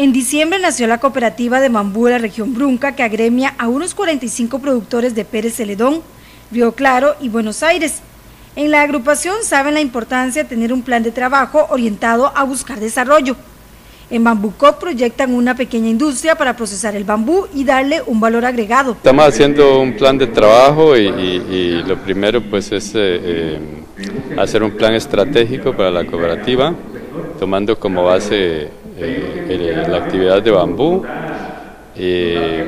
En diciembre nació la cooperativa de bambú de la región Brunca que agremia a unos 45 productores de Pérez Celedón, Río Claro y Buenos Aires. En la agrupación saben la importancia de tener un plan de trabajo orientado a buscar desarrollo. En Bambucop proyectan una pequeña industria para procesar el bambú y darle un valor agregado. Estamos haciendo un plan de trabajo y, lo primero pues es eh, eh, hacer un plan estratégico para la cooperativa, tomando como base eh, la actividad de bambú. Eh,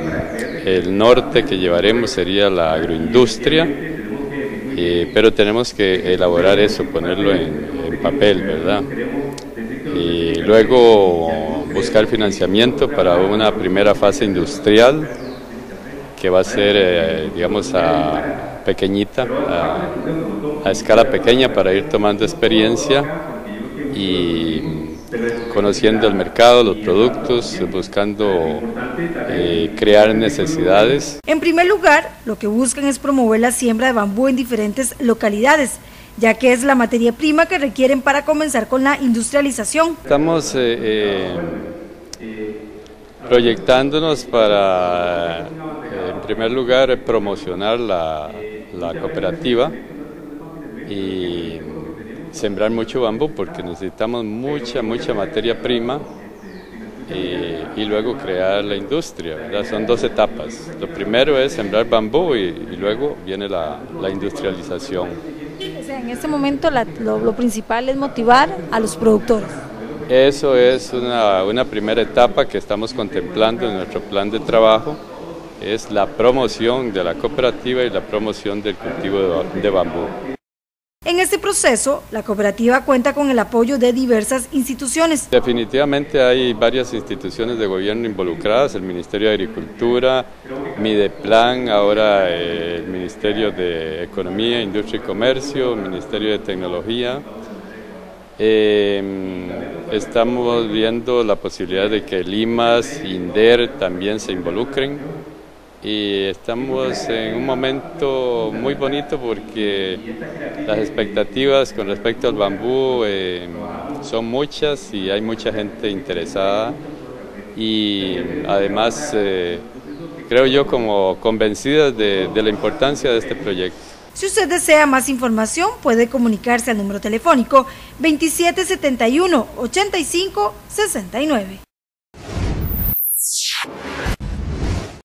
el norte que llevaremos sería la agroindustria, eh, pero tenemos que elaborar eso, ponerlo en, papel, ¿verdad? Y luego buscar financiamiento para una primera fase industrial que va a ser, digamos, a pequeñita, a escala pequeña para ir tomando experiencia y conociendo el mercado, los productos, buscando eh, crear necesidades. En primer lugar, lo que buscan es promover la siembra de bambú en diferentes localidades, ya que es la materia prima que requieren para comenzar con la industrialización. Estamos eh, eh, proyectándonos para, en primer lugar, promocionar la, la cooperativa y sembrar mucho bambú porque necesitamos mucha, mucha materia prima y, luego crear la industria. Son dos etapas. Lo primero es sembrar bambú y, luego viene la, industrialización. en este momento lo, principal es motivar a los productores. Eso es una, una primera etapa que estamos contemplando en nuestro plan de trabajo es la promoción de la cooperativa y la promoción del cultivo de bambú. En este proceso, la cooperativa cuenta con el apoyo de diversas instituciones. Definitivamente hay varias instituciones de gobierno involucradas, el Ministerio de Agricultura, Mideplan, ahora eh, el Ministerio de Economía, Industria y Comercio, Ministerio de Tecnología. Em, estamos viendo la posibilidad de que Limas, INDER también se involucren y estamos en un momento muy bonito porque las expectativas con respecto al bambú eh, son muchas y hay mucha gente interesada y además eh, creo yo como convencida de, de la importancia de este proyecto. Si usted desea más información, puede comunicarse al número telefónico 2771 8569.